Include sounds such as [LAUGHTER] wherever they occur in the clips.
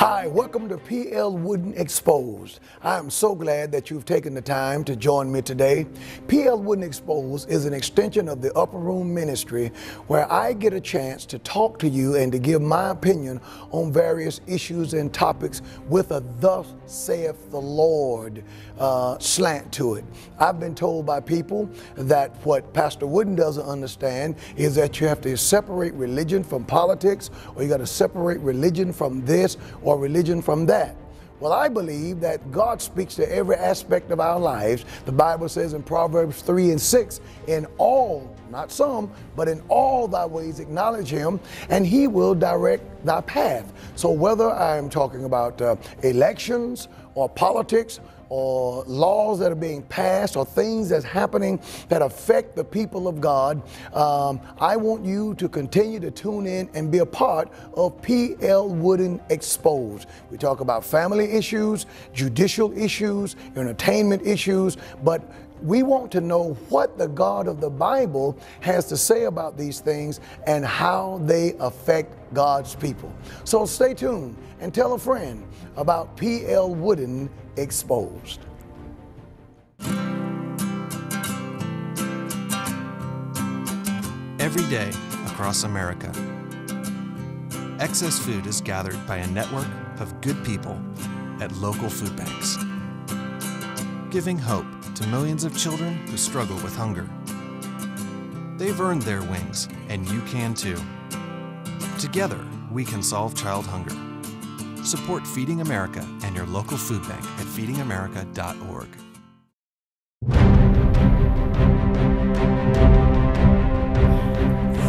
Hi, welcome to PL Wooden Exposed. I am so glad that you've taken the time to join me today. PL Wooden Exposed is an extension of the Upper Room Ministry where I get a chance to talk to you and to give my opinion on various issues and topics with a thus saith the Lord uh, slant to it. I've been told by people that what Pastor Wooden doesn't understand is that you have to separate religion from politics or you got to separate religion from this or religion from that. Well, I believe that God speaks to every aspect of our lives. The Bible says in Proverbs 3 and 6, in all, not some, but in all thy ways acknowledge him, and he will direct thy path. So, whether I'm talking about uh, elections or politics or laws that are being passed or things that's happening that affect the people of God, um, I want you to continue to tune in and be a part of PL Wooden Exposed. We talk about family issues, judicial issues, entertainment issues, but we want to know what the God of the Bible has to say about these things and how they affect God's people. So stay tuned and tell a friend about PL Wooden Exposed. Every day across America, excess food is gathered by a network of good people at local food banks, giving hope to millions of children who struggle with hunger. They've earned their wings, and you can too. Together, we can solve child hunger. Support Feeding America and your local food bank at feedingamerica.org.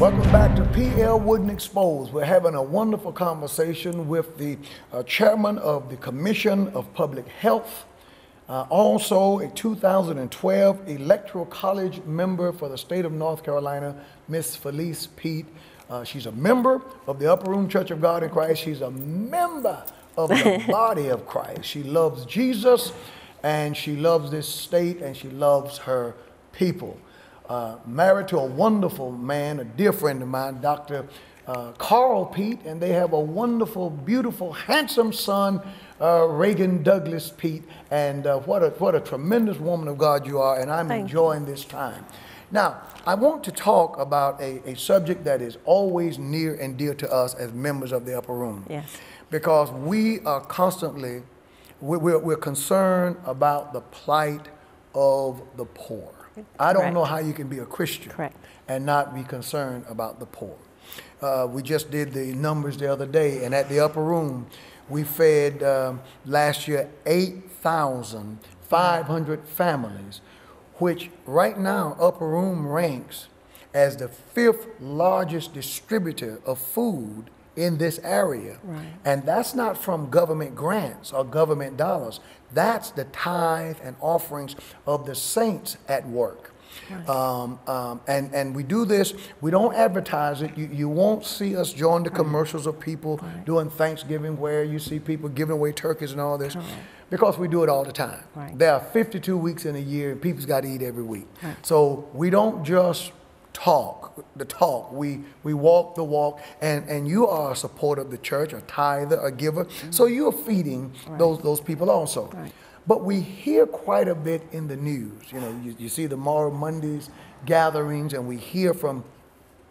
Welcome back to PL Wooden Exposed. We're having a wonderful conversation with the uh, chairman of the Commission of Public Health, uh, also a 2012 Electoral College member for the state of North Carolina, Miss Felice Pete. Uh, she's a member of the Upper Room Church of God in Christ. She's a member of the [LAUGHS] body of Christ. She loves Jesus and she loves this state and she loves her people. Uh, married to a wonderful man, a dear friend of mine, Dr. Uh, Carl Pete, and they have a wonderful, beautiful, handsome son, uh, Reagan Douglas Pete. And uh, what, a, what a tremendous woman of God you are, and I'm Thank enjoying this time. Now, I want to talk about a, a subject that is always near and dear to us as members of the upper room. Yes. Because we are constantly, we- we're, we're concerned about the plight of the poor. I don't know how you can be a Christian Correct. and not be concerned about the poor. Uh, we just did the numbers the other day, and at the upper room, we fed um, last year 8,500 families, which right now, upper room ranks as the fifth largest distributor of food in this area. Right. And that's not from government grants or government dollars. That's the tithe and offerings of the saints at work. Um, um, and, and we do this, we don't advertise it. You, you won't see us join the commercials of people doing Thanksgiving where you see people giving away turkeys and all this. Because we do it all the time. Right. There are 52 weeks in a year and people's got to eat every week. So we don't just talk the talk. We we walk the walk, and and you are a supporter of the church, a tither, a giver. So you're feeding those those people also. Mm-hmm. Right. But we hear quite a bit in the news. You know, you, you see the Moral Mondays gatherings, and we hear from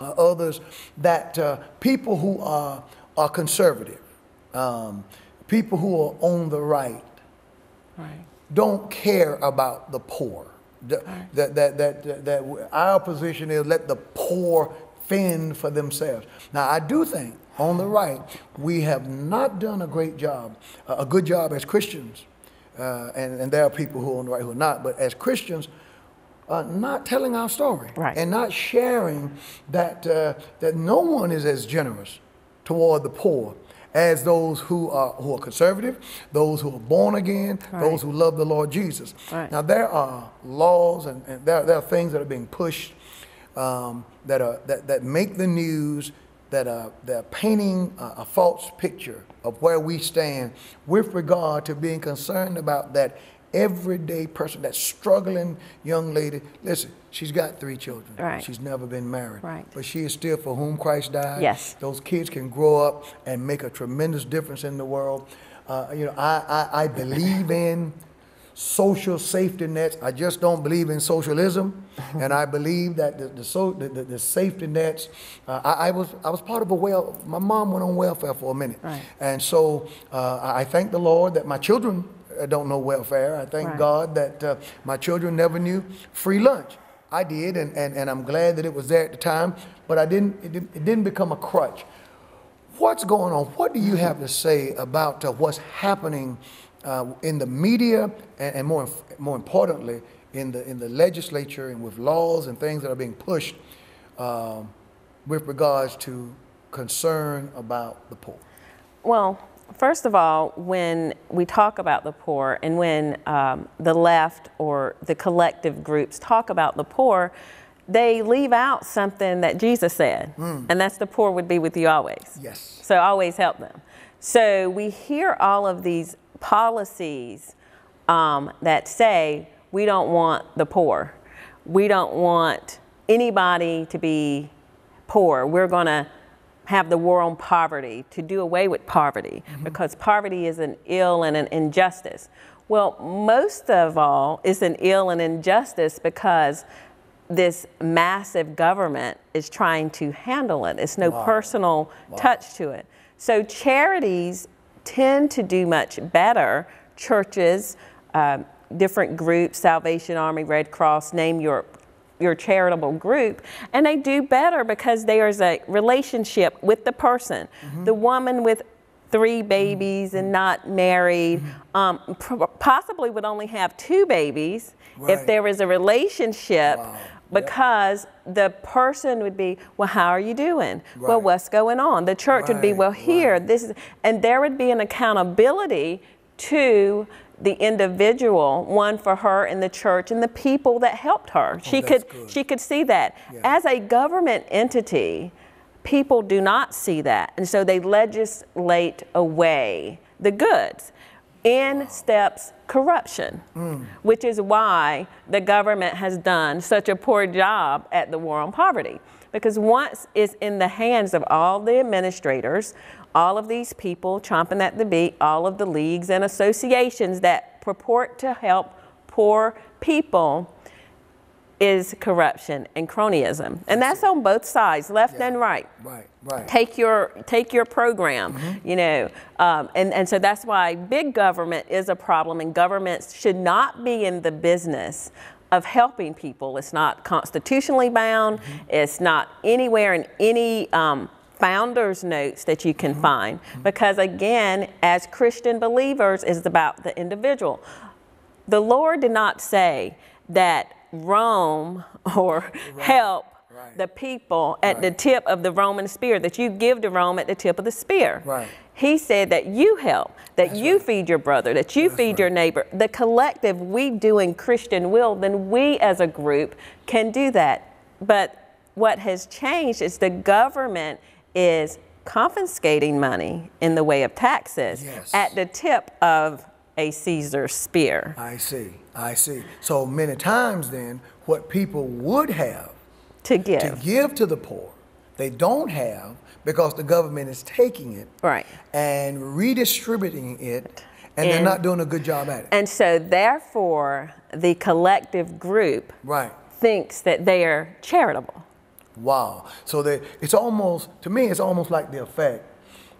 uh, others that uh, people who are are conservative, um, people who are on the right, Right. don't care about the poor. The- That, that, that, that, that our position is let the poor fend for themselves. Now, I do think on the right, we have not done a great job, a good job as Christians, uh, and, and there are people who are on the right who are not, but as Christians, uh, not telling our story Right. and not sharing that, uh, that no one is as generous toward the poor as those who are, who are conservative, those who are born again, those who love the Lord Jesus. Right. Now, there are laws and, and there, there are things that are being pushed um, that, are, that, that make the news that are, that are painting a, a false picture of where we stand with regard to being concerned about that everyday person, that struggling young lady. Listen, she's got three children. Right. She's never been married. Right. But she is still for whom Christ died. Yes. Those kids can grow up and make a tremendous difference in the world. Uh, you know, I, I, I believe in social safety nets. I just don't believe in socialism, [LAUGHS] and I believe that the the, so, the, the, the safety nets. Uh, I, I was I was part of a well. My mom went on welfare for a minute, Right. and so uh, I thank the Lord that my children uh, don't know welfare. I thank Right. God that uh, my children never knew free lunch. I did, and, and, and I'm glad that it was there at the time, but I didn't. It didn't, it didn't become a crutch. What's going on? What do you have to say about uh, what's happening uh, in the media, and, and more more importantly, in the in the legislature and with laws and things that are being pushed um, with regards to concern about the poor? Well, first of all, when we talk about the poor and when um, the left or the collective groups talk about the poor, they leave out something that Jesus said, and that's the poor would be with you always. Yes. So always help them. So we hear all of these policies um, that say we don't want the poor. We don't want anybody to be poor. We're going to have the war on poverty, to do away with poverty, because poverty is an ill and an injustice. Well, most of all, it's an ill and injustice because this massive government is trying to handle it. It's no personal touch to it. So charities tend to do much better. Churches, um, different groups, Salvation Army, Red Cross, name your your charitable group, and they do better because there's a relationship with the person. The woman with three babies and not married, um, pr- possibly would only have two babies if Right. there was a relationship Wow. Because the person would be, well, how are you doing? Well, what's going on? The church would be, well, here, right. this is, and there would be an accountability to the individual, one for her and the church and the people that helped her. Oh, she Oh, that's could good. she could see that. Yeah. As a government entity, people do not see that. And so they legislate away the goods. In steps corruption, Mm. which is why the government has done such a poor job at the war on poverty. Because once it's in the hands of all the administrators, all of these people chomping at the bit, all of the leagues and associations that purport to help poor people, is corruption and cronyism. And that's on both sides, left Yeah. and right. Right, right. take your take your program you know. Um, and, and so that's why big government is a problem and governments should not be in the business of helping people. It's not constitutionally bound. It's not anywhere in any um, founders notes that you can find. Because again as christian believers it's about the individual. The lord did not say that rome or help right. the people at the tip of the Roman spear, that you give to Rome at the tip of the spear. Right. He said that you help, that you feed your brother, that you feed your neighbor. The collective, we doing Christian will, then we as a group can do that. But what has changed is the government is confiscating money in the way of taxes Yes. at the tip of a Caesar spear. I see, I see. So many times then, what people would have To give. to give to the poor, they don't have because the government is taking it Right. and redistributing it, and, they're not doing a good job at it. And so, therefore, the collective group right. thinks that they are charitable. Wow. So they, it's almost, to me, it's almost like the effect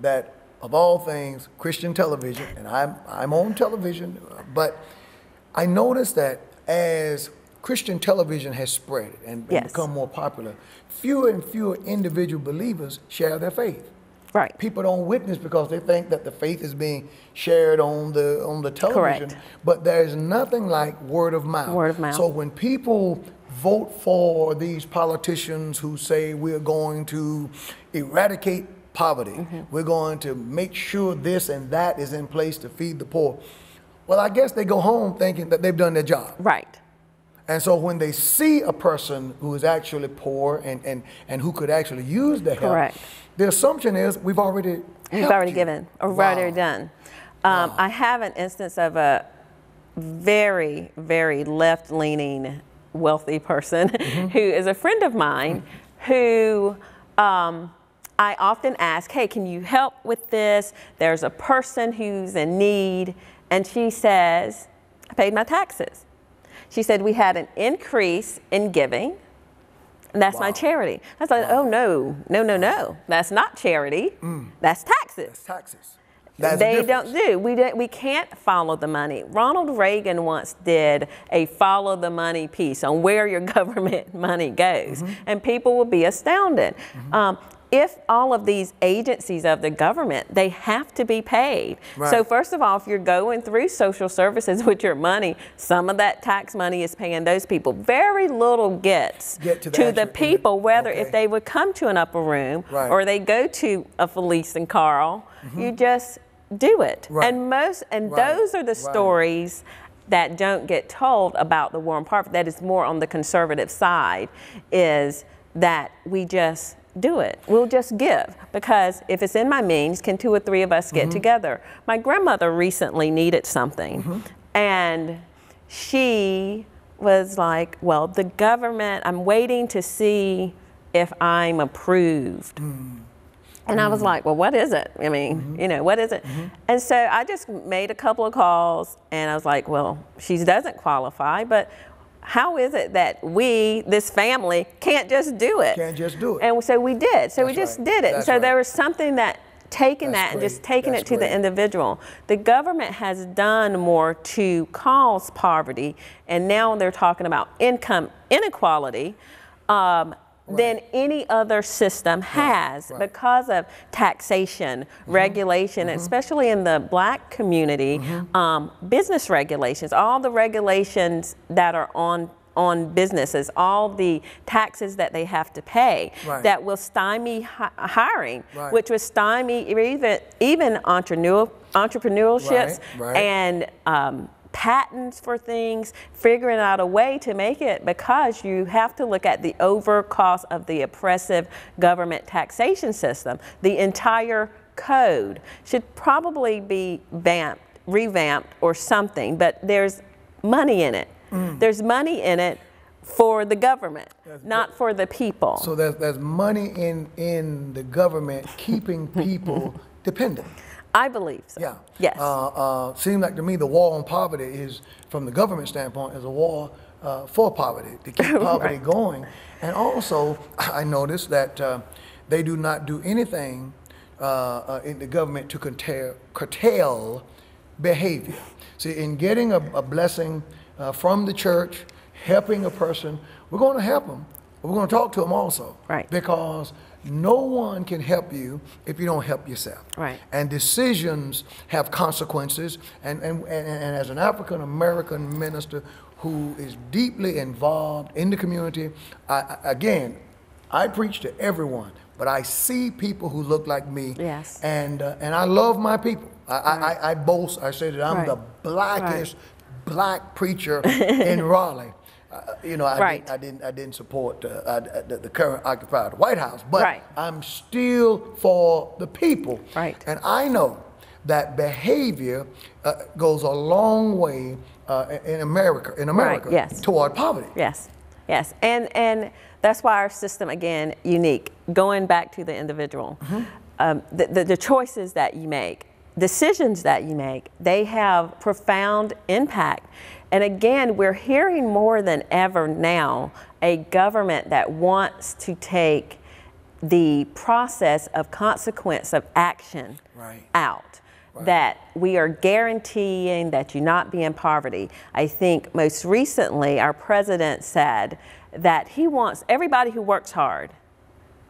that of all things, Christian television, and I'm, I'm on television, but I noticed that as Christian television has spread and, and Yes. become more popular, fewer and fewer individual believers share their faith. Right. People don't witness because they think that the faith is being shared on the on the television. Correct. But there's nothing like word of mouth. Word of mouth. So when people vote for these politicians who say we're going to eradicate poverty, Mm-hmm. we're going to make sure this and that is in place to feed the poor. Well, I guess they go home thinking that they've done their job. Right. And so when they see a person who is actually poor and, and, and who could actually use the help, Correct. the assumption is we've already We've already you. given or Wow. already done. Um, I have an instance of a very, very left leaning, wealthy person Mm-hmm. [LAUGHS] who is a friend of mine who um, I often ask, hey, can you help with this? There's a person who's in need. And she says, I paid my taxes. She said, we had an increase in giving. And that's my charity. I was like, oh, no, no, no, no. That's not charity. That's taxes That's taxes. That's they don't do. We don't, we can't follow the money. Ronald Reagan once did a follow the money piece on where your [LAUGHS] government money goes, Mm-hmm. and people will be astounded. Um, if all of these agencies of the government, they have to be paid. So first of all, if you're going through social services [LAUGHS] with your money, some of that tax money is paying those people. Very little gets Get to the the people, whether okay. if they would come to an upper room Right. or they go to a Felice and Carl, mm-hmm. you just do it. Right. And most and Right. those are the Right. stories that don't get told about the war on poverty. That is more on the conservative side, is that we just do it. We'll just give because if it's in my means, can two or three of us Mm-hmm. get together? My grandmother recently needed something, Mm-hmm. and she was like, "Well, the government. I'm waiting to see if I'm approved." And I was like, well, what is it? I mean, you know, what is it? And so I just made a couple of calls and I was like, well, she doesn't qualify, but how is it that we, this family, can't just do it? Can't just do it. And so we did. So we just right. did it. That's so right. there was something that taking That's that and just taking That's it to great. the individual. The government has done more to cause poverty, and now they're talking about income inequality. Um, Than any other system has right. because of taxation, regulation, especially in the black community, um, business regulations, all the regulations that are on on businesses, all the taxes that they have to pay Right. that will stymie hi- hiring, Right. which will stymie even even entrepreneur, entrepreneurships Right, right. and um, patents for things, figuring out a way to make it because you have to look at the over cost of the oppressive government taxation system. The entire code should probably be vamped, revamped or something, but there's money in it. Mm. There's money in it for the government, not for the people. So there's, there's money in, in the government keeping people [LAUGHS] dependent. I believe so. Yeah. Yes. Uh, uh, seems like to me the war on poverty is, from the government standpoint, is a war uh, for poverty to keep [LAUGHS] poverty Right. going. And also, I noticed that uh, they do not do anything uh, uh, in the government to curtail, curtail behavior. See, in getting a, a blessing uh, from the church, helping a person, we're going to help them. But we're going to talk to them also. Right. Because no one can help you if you don't help yourself Right. and decisions have consequences. And, and, and, and as an African American minister who is deeply involved in the community, I, I- again, I preach to everyone, but I see people who look like me. Yes. And, uh, and I love my people. I, I, I, I boast, I say that I'm Right. the blackest black preacher [LAUGHS] in Raleigh. Uh, you know, I, Right. didn't, I didn't. I didn't support uh, I, the, the current occupier of the White House, but Right. I'm still for the people. Right. And I know that behavior uh, goes a long way uh, in America, in America, yes. toward poverty. Yes, yes, and and that's why our system again unique. Going back to the individual, um, the, the the choices that you make, decisions that you make, they have profound impact. And again, we're hearing more than ever now a government that wants to take the process of consequence of action Right. out. That we are guaranteeing that you not be in poverty. I think most recently our president said that he wants everybody who works hard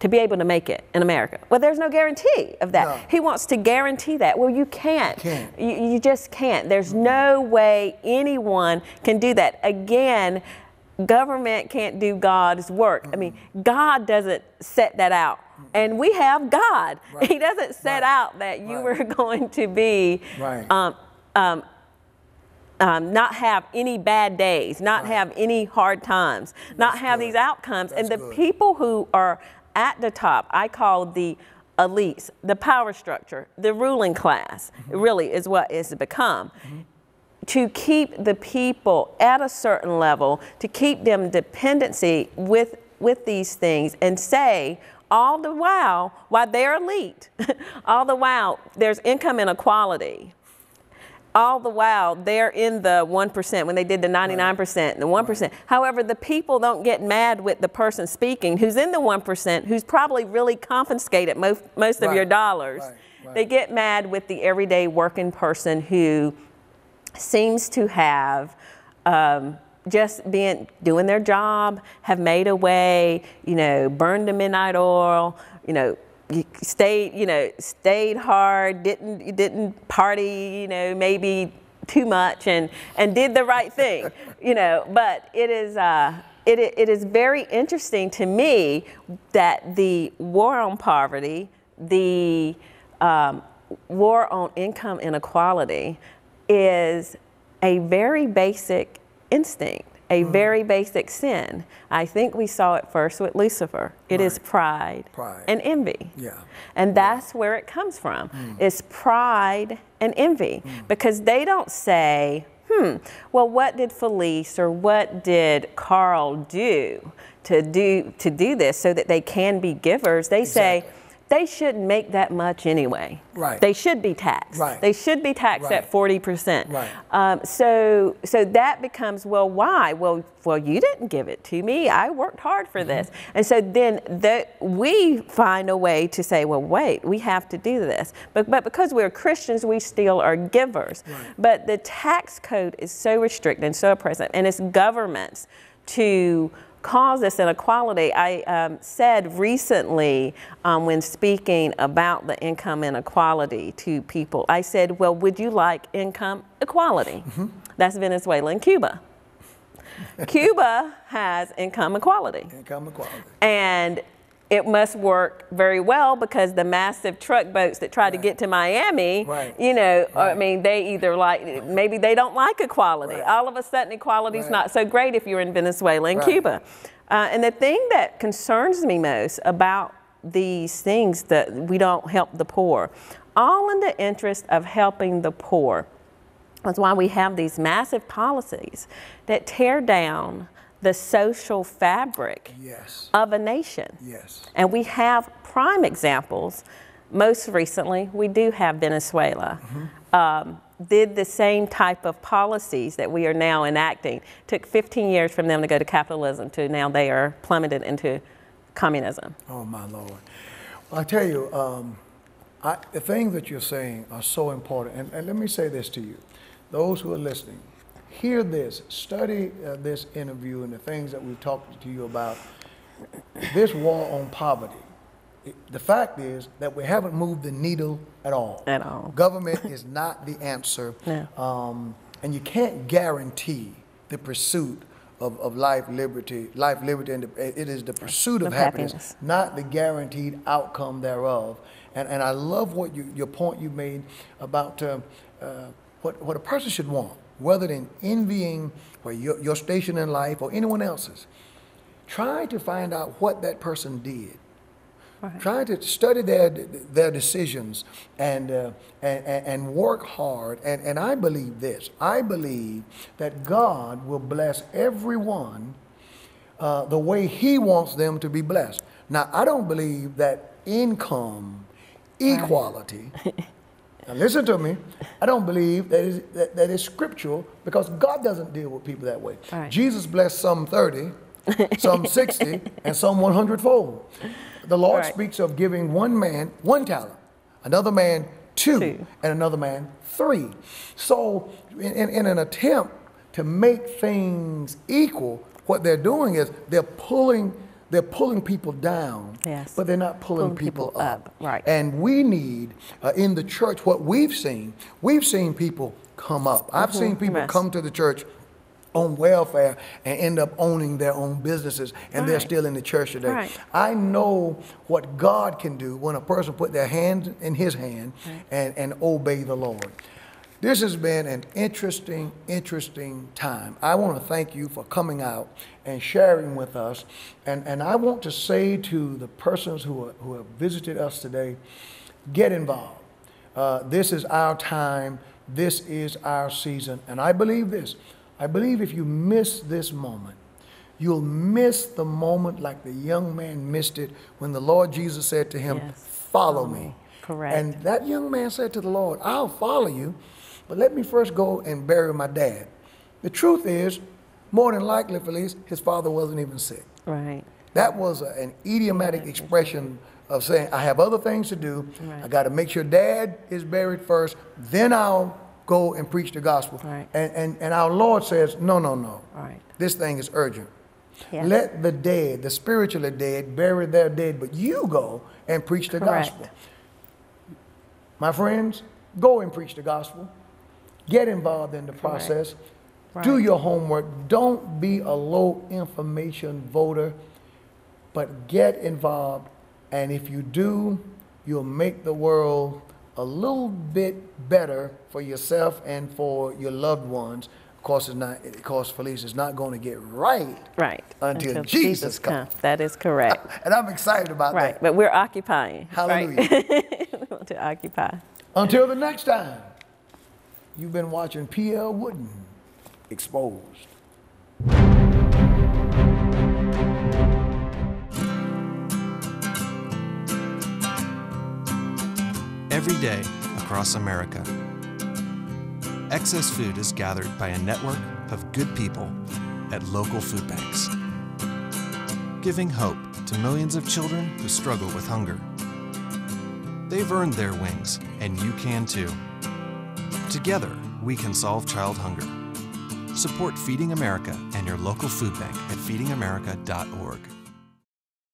to be able to make it in America. Well, there's no guarantee of that. No. He wants to guarantee that. Well, you can't. Can't. You, you just can't. There's no way anyone can do that. Again, government can't do God's work. I mean, God doesn't set that out. And we have God. [LAUGHS] Right. He doesn't set Right. out that you Right. were [LAUGHS] going to be Right. um, um, um, not have any bad days, not have any hard times, not have good. these outcomes. and the good. people who are at the top, I call the elites, the power structure, the ruling class, Mm-hmm. really is what to become. to keep the people at a certain level, to keep them dependency with with these things and say all the while, while they're elite, [LAUGHS] all the while there's income inequality. All the while they're in the 1% when they did the 99%, the 1%. However, the people don't get mad with the person speaking who's in the 1%, who's probably really confiscated most, most of your dollars. Right. Right. They get mad with the everyday working person who seems to have um, just been doing their job, have made a way, you know, burned the midnight oil, you know, stayed, you know, stayed hard, didn't didn't party, you know, maybe too much, and and did the right thing, [LAUGHS] you know. But it is. Uh, it, it is very interesting to me that the war on poverty, the um, war on income inequality, is a very basic instinct, a mm. very basic sin. I think we saw it first with Lucifer. It is Right. pride, Pride. and envy. Yeah. And that's where it comes from. Mm. It's pride and envy mm. because they don't say, hmm, well, what did Felice or what did Carl do to do to do this so that they can be givers? They say Exactly. They shouldn't make that much anyway. Right. They should be taxed. Right. They should be taxed Right. at 40%. Right. Um, so, so that becomes, well, why? Well, well, you didn't give it to me. I worked hard for this. And so then the, we find a way to say, well, wait, we have to do this. But, but because we're Christians, we still are givers. But the tax code is so restricted and so oppressive, and it's governments to cause this inequality. I um, said recently um, when speaking about the income inequality to people, I said, well, would you like income equality? That's Venezuela and Cuba. Cuba has income equality. Income equality. And it must work very well because the massive truck boats that try to get to Miami, Right. you know, I mean, they either like, maybe they don't like equality. Right. All of a sudden, equality is Right. not so great if you're in Venezuela and Right. Cuba. Uh, and the thing that concerns me most about these things that we don't help the poor, all in the interest of helping the poor. That's why we have these massive policies that tear down the social fabric Yes. of a nation. Yes. And we have prime examples. Most recently, we do have Venezuela. Um, did the same type of policies that we are now enacting. Took 15 years from them to go to capitalism to now they are plummeted into communism. Oh my Lord. Well, I tell you, um, I, the things that you're saying are so important. And, and let me say this to you, those who are listening, hear this, study uh, this interview and the things that we've talked to you about. This war on poverty. it- the fact is that we haven't moved the needle at all. At all. Government is not the answer. [LAUGHS] No. Um, and you can't guarantee the pursuit of, of life, liberty, life, liberty, and the, it is the pursuit of Of happiness, happiness. not the guaranteed outcome thereof. And, and I love what you, your point you made about uh, uh, what, what a person should want, rather than envying where your, your station in life or anyone else's. Try to find out what that person did. Try to study their, their decisions and, uh, and, and and work hard. And, and I believe this I believe that God will bless everyone uh, the way He wants them to be blessed. Now, I don't believe that income equality. [LAUGHS] now, listen to me. I don't believe that is, that, that is scriptural because God doesn't deal with people that way. Right. Jesus blessed some 30, some [LAUGHS] 60, and some 100 fold. The Lord Right. speaks of giving one man one talent, another man two, Two. and another man three. So, in, in, in an attempt to make things equal, what they're doing is they're pulling they're pulling people down, Yes. but they're not pulling, Pulling people, people up. up, right. And we need uh, in the church what we've seen. We've seen people come up. I've seen people Yes. come to the church on welfare and end up owning their own businesses and they're still in the church today. Right. I know what God can do when a person put their hand in his hand and, and obey the Lord. This has been an interesting, interesting time. I want to thank you for coming out and sharing with us. And, and I want to say to the persons who, are, who have visited us today, get involved. Uh, this is our time this is our season. And I believe this. I believe if you miss this moment, you'll miss the moment like the young man missed it when the Lord Jesus said to him, Yes. Follow me. Correct. And that young man said to the Lord, I'll follow you, but let me first go and bury my dad. The truth is, more than likely, Felice, his father wasn't even sick. Right. That was a- an idiomatic expression of saying, I have other things to do. I got to make sure dad is buried first, then I'll go and preach the gospel. Right. And, and, and our Lord says, no, no, no. Right. This thing is urgent. Yeah. Let the dead, the spiritually dead, bury their dead, but you go and preach the Correct. gospel. My friends, go and preach the gospel. Get involved in the process. Do Right. your homework. Don't be a low information voter, but get involved. And if you do, you'll make the world a little bit better for yourself and for your loved ones. Of course, it's not. Of course, Felice is not going to get right Right. Until Jesus comes. That is correct. [LAUGHS] and I'm excited about right. that. But we're occupying. Hallelujah. Right? [LAUGHS] we want to occupy. Until the next time, you've been watching PL Wooden Exposed. Every day across America, excess food is gathered by a network of good people at local food banks, giving hope to millions of children who struggle with hunger. They've earned their wings, and you can too. Together, we can solve child hunger. Support Feeding America and your local food bank at feedingamerica.org.